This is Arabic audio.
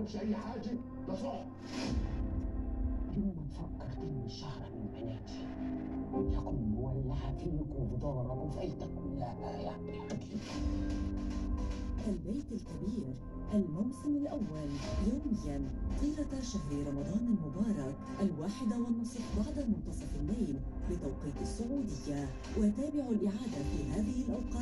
تعرفش أي حاجة. ده صح. يوم ما فكرت إن الشهر من بناتي يكون مولعة فيك وفي دارك وفي عيلتك كلها يا البيت الكبير الموسم الأول يوميا طيلة شهر رمضان المبارك الواحدة والنصف بعد منتصف الليل بتوقيت السعودية وتابعوا الإعادة في هذه الأوقات.